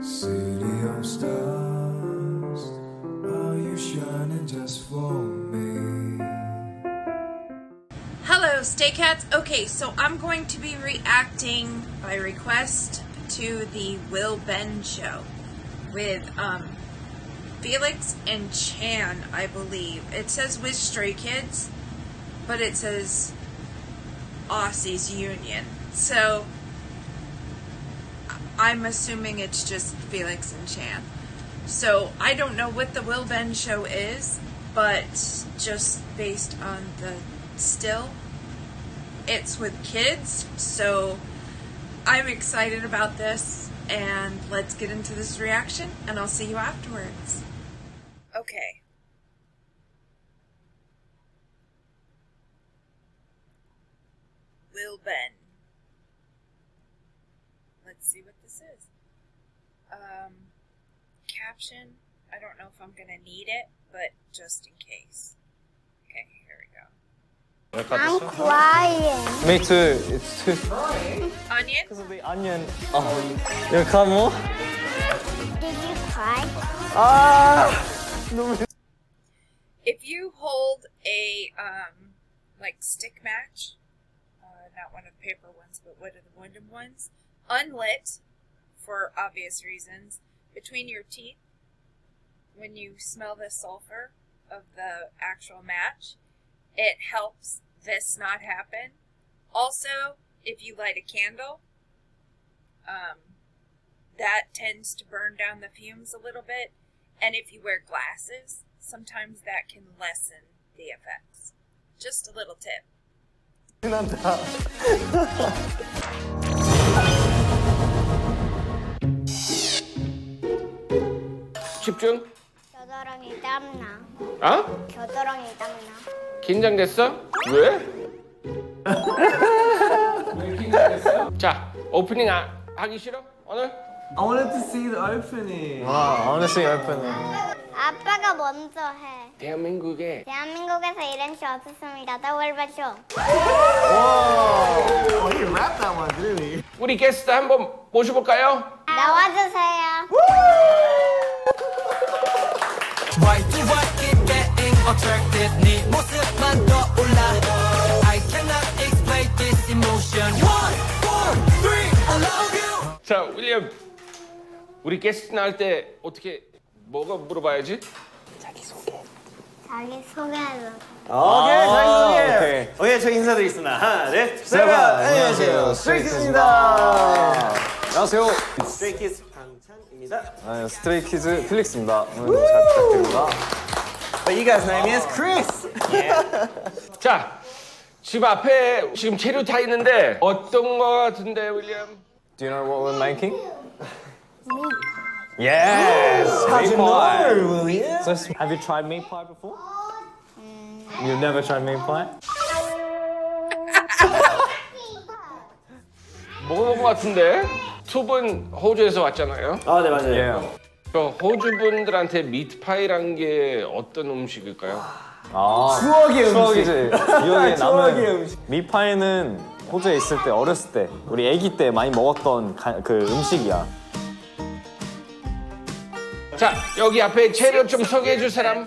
City of stars, are you shining just for me? Hello, STAY Kats. Okay, so I'm going to be reacting by request to the Will Ben show with um, Felix and Chan, I believe. It says with Stray Kids, but it says Aussies Union. So I'm assuming it's just Felix and Chan. So I don't know what the Will Ben show is, but just based on the still, it's with kids. So I'm excited about this, and let's get into this reaction, and I'll see you afterwards. Okay. Will Ben. Let's see what this is. Um, caption. I don't know if I'm gonna need it, but just in case. Okay, here we go. I'm crying. Me too. It's too. Onion. Because of the onion. Oh. You come more? Did you cry? Ah. No. If you hold a um, like stick match, uh, not one of the paper ones, but one of the wooden ones, unlit for obvious reasons, between your teeth, when you smell the sulfur of the actual match, it helps this not happen. Also, if you light a candle, um, that tends to burn down the fumes a little bit. And if you wear glasses, sometimes that can lessen the effects. Just a little tip. 집중. 겨드랑이 땀나. 어? 겨드랑이 땀나. 긴장됐어? 왜? 왜 긴장됐어? 자, 오프닝 아, 하기 싫어? 오늘? I wanted to see the opening. Wow, honestly opening. 아빠가 먼저 해. 대한민국에 대한민국에서 이런 쇼 없었습니다. 더블바쇼. Oh, he rapped that one, didn't he? 우리 게스트 한번 모셔볼까요? 나와주세요. Attracted? 네 모습만 떠올라 I cannot explain this emotion One, four, three, I love you 자, 윌리엄. 우리 게스트 나올 때 어떻게 뭐가 물어봐야지? 자기 소개해줘. 오케이, 자기소개. 오케이. 오케이, 저희 인사드리겠습니다. 하나, 둘, 셋. 안녕하세요. 스트레이키즈입니다. 안녕하세요. 스트레이키즈 방찬입니다. 네, 스트레이키즈 필릭스입니다. 오늘 잘 부탁드립니다. But you guys' name is Chris. 자, 집 앞에 지금 재료 다 있는데 어떤 거 같은데, 윌리엄? Do you know what we're making? Yes, How'd meat you pie. know, William? So, have you tried meat pie before? You've never tried meat pie? 먹어본 거 같은데? 두 분 호주에서 왔잖아요. 아, 네, 맞아요. Yeah. 그 호주 분들한테 미트파이란 게 어떤 음식일까요? 아, 추억의 음식. 추억이지. 기억에 추억의 남은 음식. 미파이는 호주에 있을 때 어렸을 때 우리 아기 때 많이 먹었던 가- 그 음식이야. 자, 여기 앞에 재료 좀 소개해 줄 사람.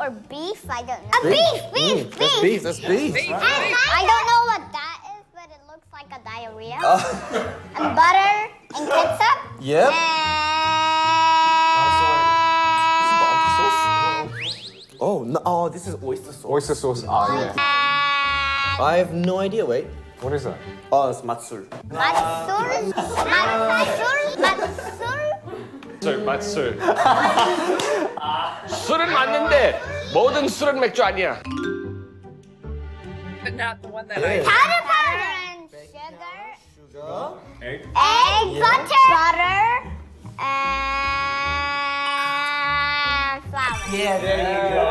Or beef? I don't know. A beef, beef, That's beef, that's beef. And I don't know what that is, but it looks like a diarrhea. and butter and ketchup. Yep. And Oh, no, oh, this is oyster sauce. oyster sauce. 아, 예. I have no idea, wait. What is that? Oh, it's matsul. 맛술, 맛술, 맛술. 술, 맛술. 술은 맞는데 모든 술은 맥주 아니야. But not the one that I. Powder, powder, and sugar, egg, butter, butter, and flour. Yeah, there you go.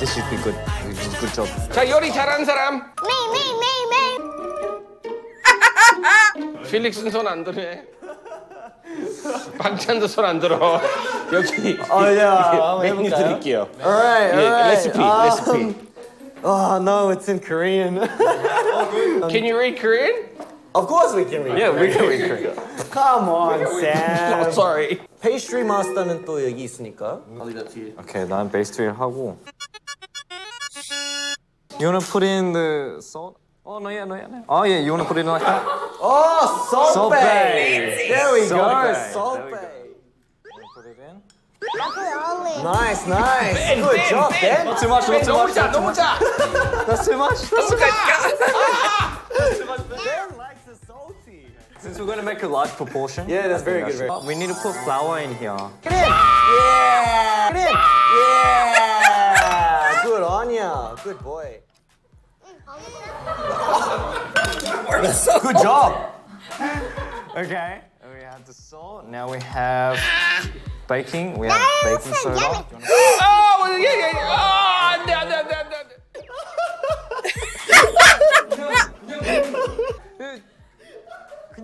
This should be good. Good job. 자, 요리 잘하는 사람. Me, me, me, me. 필릭스는 손안 드네. 방찬도 손 안 들어. 여기 어, 메뉴? 드릴게요. Alright, 예, alright. 레시피, Um, 레시피. Oh no, it's in Korean. Can you read Korean? Of course we can read. Yeah, we can read Korean. Come on, Sam. sorry. 페이스트리 마스터는 또 여기 있으니까. 어디다 뒤에. Okay, 난 베이스트리를 하고. You wanna put in the salt? Oh no, yeah, no, yeah, no. Oh yeah, you wanna put it in like that? Oh, salt, Salt Bae. bay. There we salt go, bay. Salt Bae. Put it in. Nice, nice. Ben, Good ben, job, Ben. Not too much, not too much. Ben, not too much. Not too much. Not too much. Ben likes the salty. Since we're going to make a large proportion. Yeah, that's very good. Oh, we need to put flour in here. Get in. Yeah. Get in. Yeah. Good on ya. Good boy. Good job. okay. We have the salt. Now we have baking. We have that baking soda.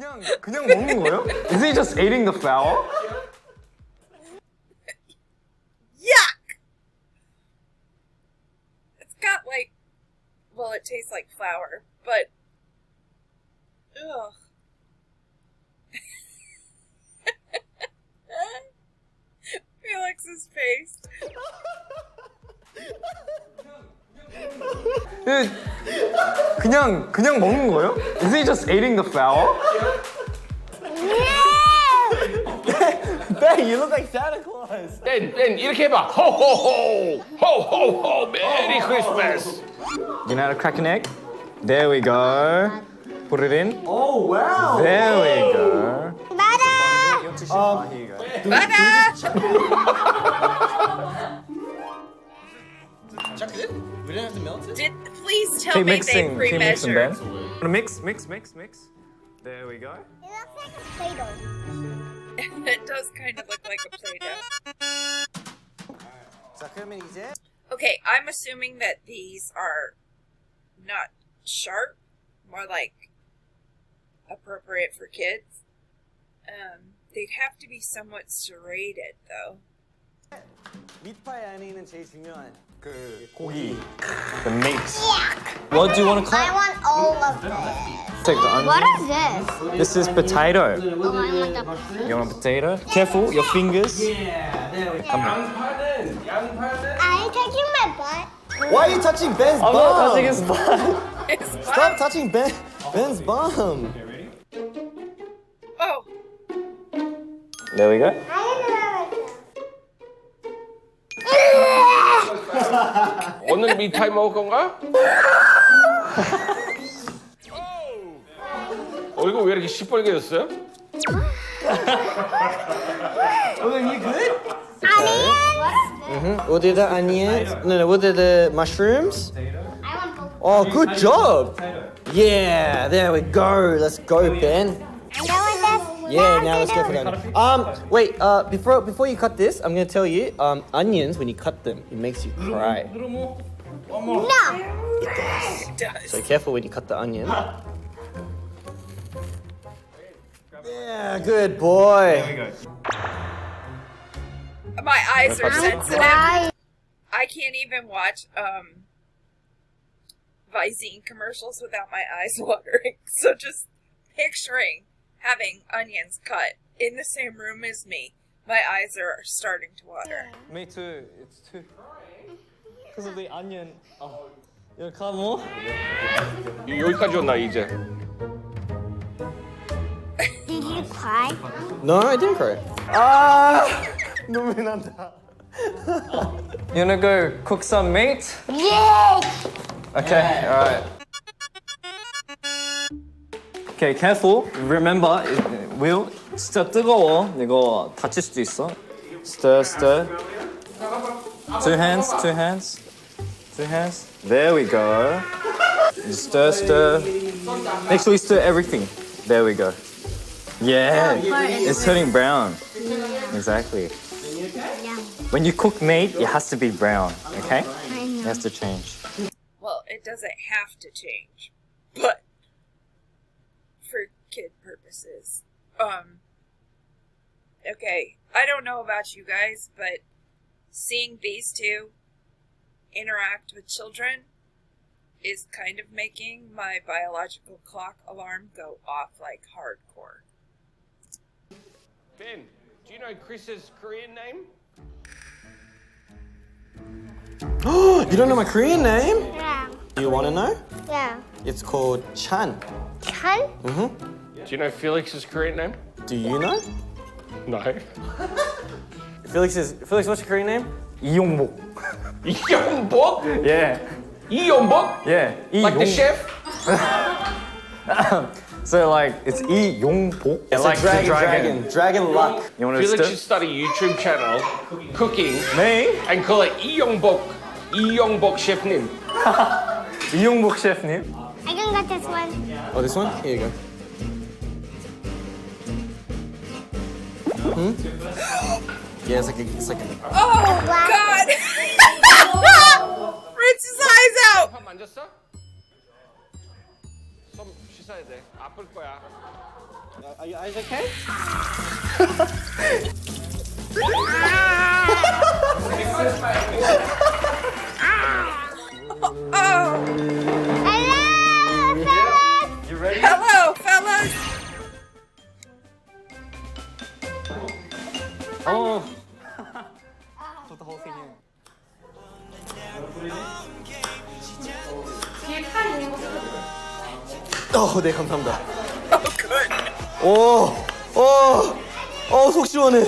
Yummy. Is he just eating the fowl? Yuck! It's got like, well, it tastes like flour, but 그냥 그냥 먹는 거예요? Is he just eating the flour? Ben, you look like Santa Claus. 댄, 댄, 이렇게 해봐. 호호호, 호호호, 메리 크리스마스. You know how to crack an egg? There we go. Put it in. Oh wow. There we go. Bada! Um, here you go. We didn't have to melt it. Did please tell Keep me mixing. they Keep mixing, Ben. pre-measured? Wanna Mix, mix, mix, mix. There we go. It looks like a Play-Doh. it does kind of look like a Play-Doh. 자, 그러면 이제 Okay, I'm assuming that these are not sharp, more like appropriate for kids. Um, they'd have to be somewhat serrated, though. 밑파이 안에 제일 중요한 그 고기. The meat. What do you want to I cut? want all of this. Take the onion. What is this? This is potato. Oh, I want the... You want potato? Careful, your fingers. 양파는, 양파는. Are you touching my butt? Why are you touching Ben's I'm bum? not touching his butt. It's Stop touching Ben, Ben's bum. Oh, There we go. 오늘 미타이 먹을 건가? 어, 이거 왜 이렇게 시뻘개졌어요? What are the onions? No, no. What are the mushrooms? I want both. Oh, good job. Yeah, there we go. Let's go, Ben. Yeah, now let's go for that. Um, wait. Uh, before before you cut this, I'm gonna tell you. Um, onions when you cut them, it makes you cry. No. it does. So careful when you cut the onion. Yeah, good boy. There we go. My eyes are sensitive. I can't even watch um Visine commercials without my eyes watering. So just picturing having onions cut in the same room as me, my eyes are starting to water. Me too. It's too. Because of the onion. Oh. You cut more? 여기까지 온다 이제. Did you cry? No, I didn't cry. Ah, 눈물 난다. You wanna go cook some meat? Yes! Okay, alright. Okay, careful. Remember, will 진짜 뜨거워. 이거 다칠 수도 있어. Stir, stir. Two hands, two hands, two hands. There we go. Stir, stir. Make sure you stir everything. There we go. Yeah, it's turning brown. Exactly. When you cook meat, it has to be brown. Okay? It has to change. Well, it doesn't have to change, but for kid purposes. Um Okay, I don't know about you guys, but seeing these two interact with children is kind of making my biological clock alarm go off like hardcore. Ben, do you know Chris's Korean name? Oh, you don't know my Korean name? Yeah. Do you want to know? Yeah. It's called Chan. Chan? Do you know Felix's Korean name? Do you know? No. Felix is Felix. What's your Korean name? Yongbok. Yongbok? Yeah. Yongbok? Yeah. like the chef. so like it's E Yongbok. It's like dragon, dragon, dragon, luck. You want to Felix should start a YouTube channel, cooking, me, and call it E Yongbok, E Yongbok Chef name. E Yongbok Chef name. I can get this one. Oh, this one? Here you go. Hmm? Yeah, it's like a, it's like a. Oh God! Rinse his eyes out. Are you eyes okay? oh. oh. 어, 네 감사합니다. 오, 오, 어, 속 시원해.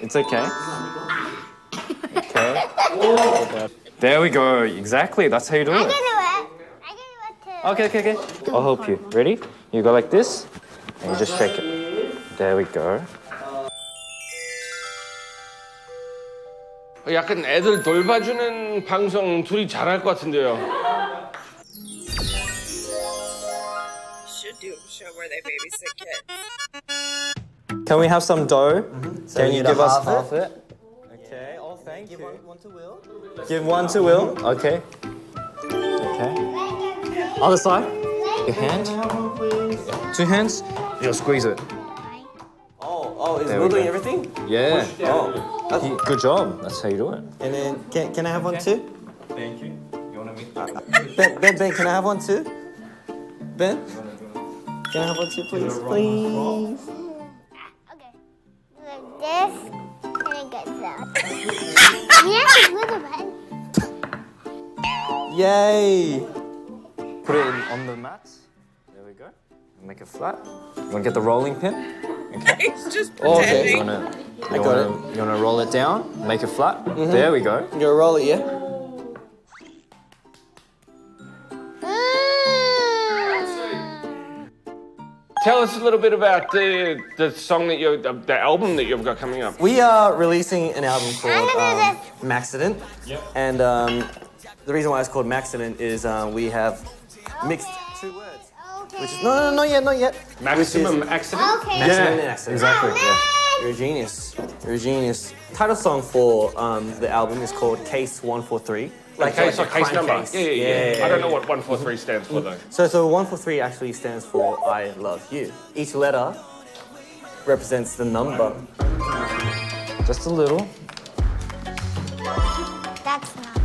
It's okay. Okay. There we go. Exactly. That's how you do I it. can do it. I can do it too. Okay, okay, okay. I'll help you. Ready? You go like this, and you just shake it. There we go. 약간 애들 돌봐주는 방송 둘이 잘할 것 같은데요. Should do a show where they babysit kids. Can we have some dough? Can you need a give us half half it? it? Okay. Oh, thank you. One to Will. Give one to Will. Okay. Okay. Other side. Your hand. Two hands. You squeeze it. Oh, oh, is There Will we doing go. everything? Yeah. Oh, You- Good job. That's how you do it. and then can can I have one too? Thank you. You want to meet? Uh, ben, Ben, Ben, can I have one too? Ben, can I have one too, please, please? Okay. Like this, and it gets out. yeah, it's little bit. Yay! Put it in, on the mat. There we go. Make it flat. You want to get the rolling pin? Okay. He's just Oh, okay. You want to? I got want to? You want to roll it down? Make it flat. There we go. You gonna roll it, yeah? Mm. Tell us a little bit about the the song that you the, the album that you've got coming up. We are releasing an album called gonna um, Maxident. And um, the reason why it's called Maxident is um, we have mixed two words. Okay. Which is no, no, no, not yet, not yet. Maximum is accident. Okay. Maximum and Accident. Exactly. Yeah. You're a genius. You're a genius. Title song for um, the album is called Case 143. Okay, so a case number. case. Yeah, yeah, yeah, I don't know what one four three stands for though. So, so 143 actually stands for I love you. Each letter represents the number. Just a little. That's not.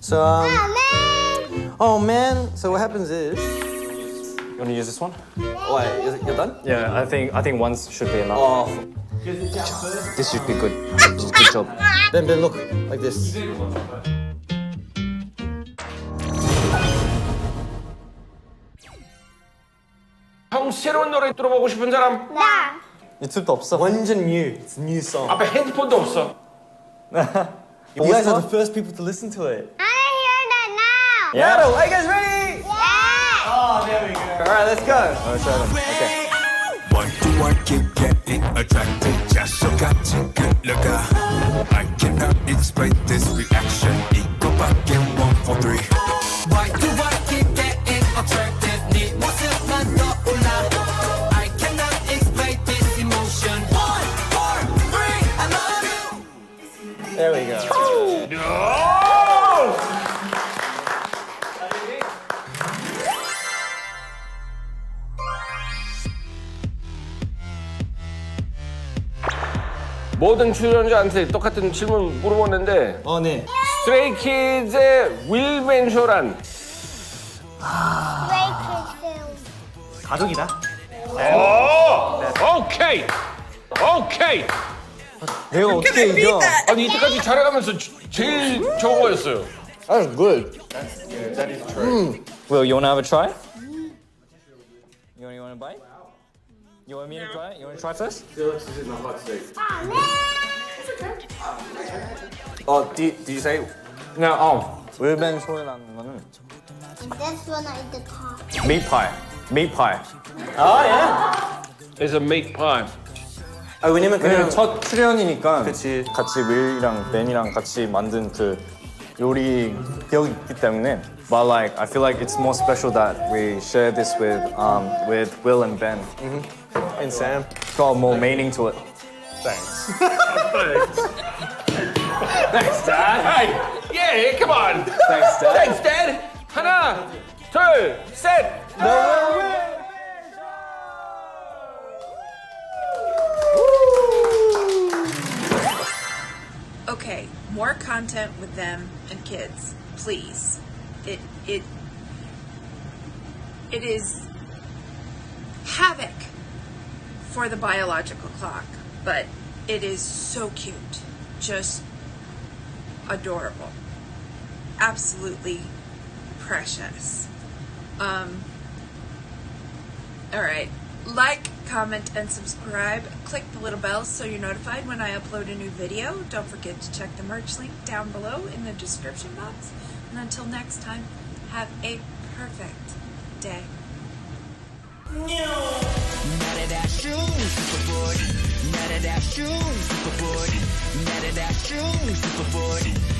So, um, Oh, man. oh man. So what happens is, You want to use this one? wait, is it, you're done? Yeah, I think I think one should be enough. Oh, This should be good. This is good job. Ben, Ben, look like this. 형 새로운 노래 들어보고 싶은 사람 나. 유튜브도 없어. 완전 new. It's a new song. 앞에 핸드폰도 없어. You guys are the first people to listen to it. I hear that now. Yeah. Are you guys ready? Yeah. All right, let's go. Okay. One to one keep getting attracted 자석 같은 끌려가 I cannot explain this reaction 이거밖에 one for three Why do I keep getting attracted 네 모습만 떠올라 I cannot explain this emotion One, four, three, I love you There we go. 모든 출연자한테 똑같은 질문 물어보는데 어, 네. 스트레이키즈의 윌 맨쇼란 Stray Kids. 가족이다. 오케이 오케이 내가 어떻게 이겨? 아니 이때까지 잘해가면서 주- 제일 좋은 거였어요 That's good. Will you wanna have a try? You wanna, you wanna bite? You want me to try? You wanna try first? Oh, did, did you say? No. 어. 윌벤 쇼라는 거는 This one is the top. meat pie. meat pie. Oh, yeah. It's a meat pie 아, 왜냐면 왜냐면 그냥 첫 출연이니까 그치. 같이 윌이랑 벤이랑 같이 만든 그 요리 기억이 있기 때문에 But like I feel like it's more special that we share this with um with Will and Ben. And Sam? It's called more meaning to it. Thanks. Thanks. Thanks, Dad. Hey, yeah, come on. Thanks, Dad. Thanks, Dad. Hannah, two, set. No. Okay, more content with them and kids, please. It it it is havoc for the biological clock, but it is so cute. Just adorable. Absolutely precious. Um all right. Like, comment, and subscribe. Click the little bell so you're notified when I upload a new video. Don't forget to check the merch link down below in the description box. And until next time, have a perfect day. Superboard.